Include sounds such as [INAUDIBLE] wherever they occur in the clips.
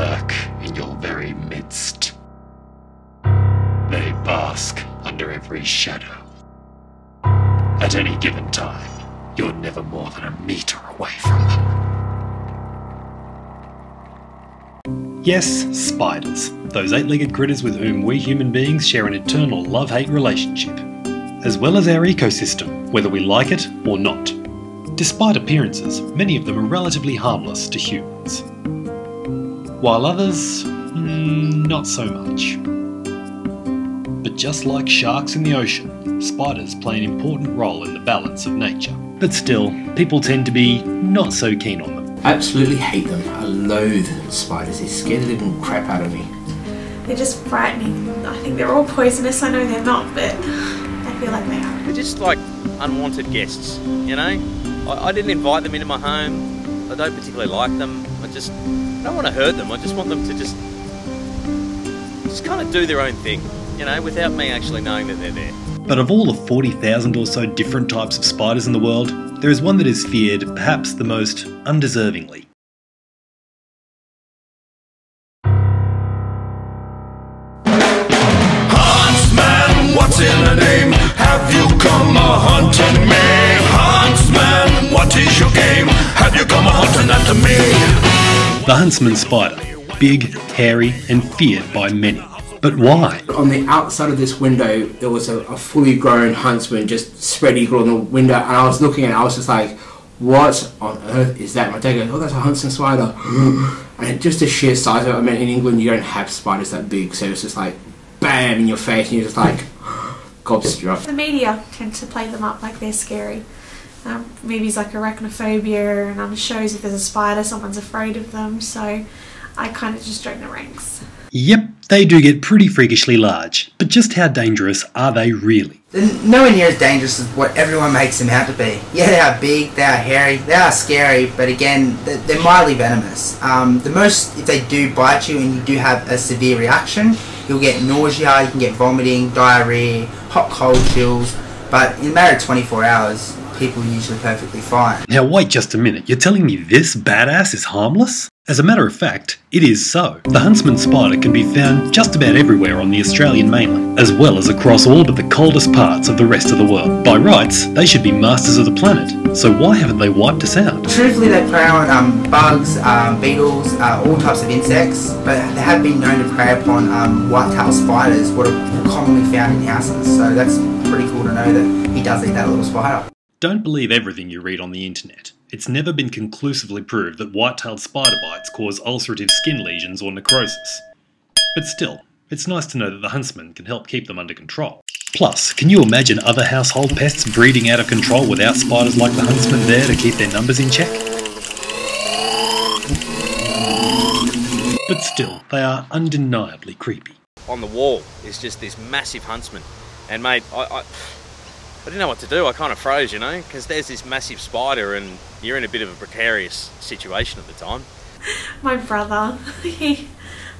lurk in your very midst. They bask under every shadow. At any given time, you're never more than a meter away from them. Yes, spiders. Those eight legged critters with whom we human beings share an eternal love hate relationship. As well as our ecosystem, whether we like it or not. Despite appearances, many of them are relatively harmless to humans. While others, mm, not so much. But just like sharks in the ocean, spiders play an important role in the balance of nature. But still, people tend to be not so keen on them. I absolutely hate them. I loathe spiders. They scare the living crap out of me. They're just frightening. I think they're all poisonous. I know they're not, but I feel like they are. They're just like unwanted guests, you know? I, I didn't invite them into my home. I don't particularly like them. I just I don't want to hurt them. I just want them to just just kind of do their own thing, you know, without me actually knowing that they're there. But of all the 40,000 or so different types of spiders in the world, there is one that is feared perhaps the most undeservingly. Huntsman, what's in the name? Have you come a hunting me? Huntsman, what is your game? Have you come a hunting after me? The huntsman spider, big, hairy, and feared by many. But why? On the outside of this window, there was a, a fully grown huntsman just spread eagle on the window, and I was looking at it, I was just like, what on earth is that? My dad goes, oh, that's a huntsman spider. [GASPS] and just the sheer size of it, I mean, in England, you don't have spiders that big, so it's just like, bam, in your face, and you're just like, [GASPS] gobstruck. The media tend to play them up like they're scary. Um, movies like Arachnophobia and on shows if there's a spider, someone's afraid of them. So I kind of just join the ranks. Yep, they do get pretty freakishly large, but just how dangerous are they really? They're nowhere near as dangerous as what everyone makes them out to be. Yeah, they are big, they are hairy, they are scary, but again, they're, they're mildly venomous. Um, the most, if they do bite you and you do have a severe reaction, you'll get nausea, you can get vomiting, diarrhea, hot cold chills, but in a matter of 24 hours, people are usually perfectly fine. Now, wait just a minute, you're telling me this badass is harmless? As a matter of fact, it is so. The huntsman spider can be found just about everywhere on the Australian mainland, as well as across all but the coldest parts of the rest of the world. By rights, they should be masters of the planet, so why haven't they wiped us out? Truthfully, they prey on um, bugs, um, beetles, uh, all types of insects, but they have been known to prey upon um, white-tailed spiders, what are commonly found in houses. So that's pretty cool to know that he does eat that little spider. Don't believe everything you read on the internet. It's never been conclusively proved that white-tailed spider bites cause ulcerative skin lesions or necrosis. But still, it's nice to know that the huntsman can help keep them under control. Plus, can you imagine other household pests breeding out of control without spiders like the huntsman there to keep their numbers in check? But still, they are undeniably creepy. On the wall is just this massive huntsman. And mate, I, I, I didn't know what to do. I kind of froze, you know, because there's this massive spider and you're in a bit of a precarious situation at the time. [LAUGHS] My brother, [LAUGHS] he,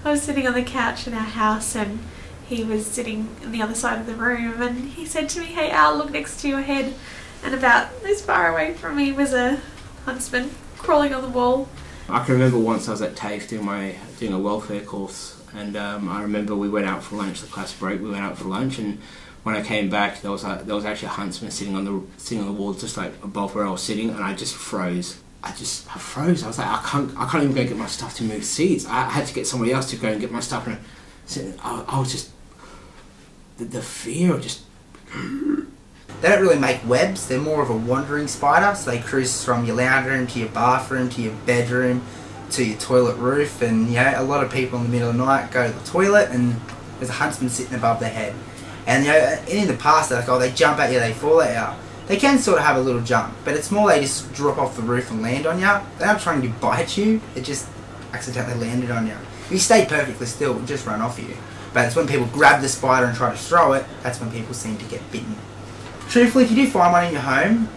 I was sitting on the couch in our house and he was sitting on the other side of the room and he said to me, hey Al, look next to your head. And about this far away from me was a huntsman crawling on the wall. I can remember once I was at TAFE doing my doing a welfare course, and um, I remember we went out for lunch. The class break, we went out for lunch, and when I came back, there was a, there was actually a huntsman sitting on the sitting on the wall just like above where I was sitting, and I just froze. I just I froze. I was like, I can't I can't even go get my stuff to move seats. I had to get somebody else to go and get my stuff, and I, I was just the, the fear of just. They don't really make webs, they're more of a wandering spider, so they cruise from your lounge room to your bathroom to your bedroom to your toilet roof, and know, a lot of people in the middle of the night go to the toilet and there's a huntsman sitting above their head. And you know, in the past, they're like, oh, they jump at you, they fall at you. They can sort of have a little jump, but it's more they just drop off the roof and land on you. They're not trying to bite you, it just accidentally landed on you. If you stay perfectly still, it'll just run off you. But it's when people grab the spider and try to throw it, that's when people seem to get bitten. Truthfully, if you do find one in your home,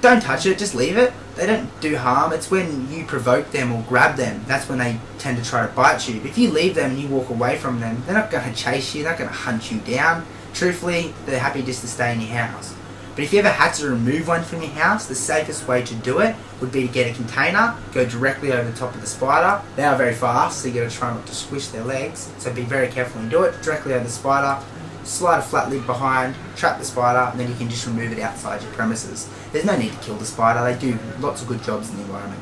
don't touch it, just leave it. They don't do harm. It's when you provoke them or grab them, that's when they tend to try to bite you. But if you leave them and you walk away from them, they're not going to chase you, they're not going to hunt you down. Truthfully, they're happy just to stay in your house. But if you ever had to remove one from your house, the safest way to do it would be to get a container, go directly over the top of the spider. They are very fast, so you got to try not to squish their legs. So be very careful and do it directly over the spider. Slide a flat lid behind, trap the spider, and then you can just remove it outside your premises. There's no need to kill the spider. They do lots of good jobs in the environment.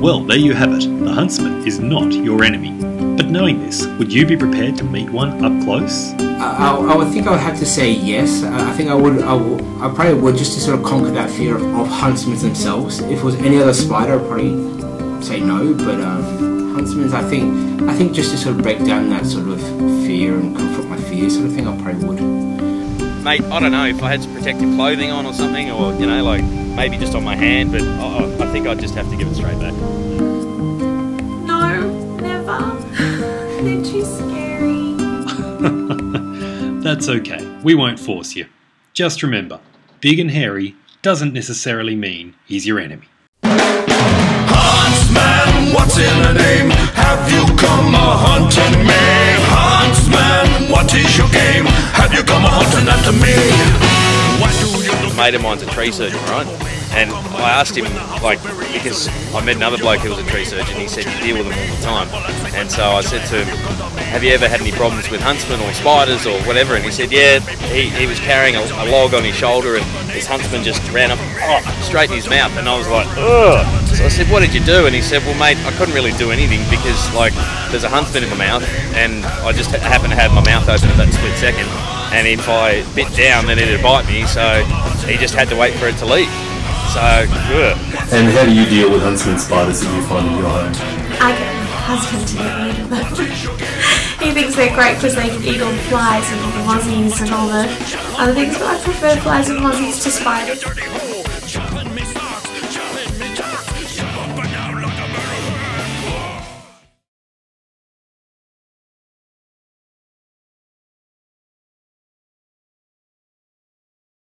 Well, there you have it. The huntsman is not your enemy. But knowing this, would you be prepared to meet one up close? I, I, I would think I would have to say yes. I, I think I would, I would. I probably would just to sort of conquer that fear of, of huntsmen themselves. If it was any other spider, I'd probably say no. But um, huntsmen, I think, I think just to sort of break down that sort of fear and confront my fears, sort of thing, I. Mate, I don't know if I had some protective clothing on or something, or you know, like maybe just on my hand, but I, I- I think I'd just have to give it straight back. No, never. [LAUGHS] They're too scary. [LAUGHS] That's okay. We won't force you. Just remember, big and hairy doesn't necessarily mean he's your enemy. Huntsman, what's in the name? Have you come mate of mine's a tree surgeon, right? And I asked him, like, because I met another bloke who was a tree surgeon, he said you deal with them all the time. And so I said to him, have you ever had any problems with huntsmen or spiders or whatever? And he said, yeah, he, he was carrying a, a log on his shoulder and this huntsman just ran up oh, straight in his mouth. And I was like, ugh. So I said, what did you do? And he said, well, mate, I couldn't really do anything because, like, there's a huntsman in my mouth and I just happened to have my mouth open at that split second. And if I bit down, then it'd bite me. So he just had to wait for it to leave. So, ugh. And how do you deal with huntsman spiders that you find in your home? I get my husband to get rid of them. [LAUGHS] he thinks they're great because they can eat all the flies and all the mozzies and all the other things, but I prefer flies and mozzies to spiders.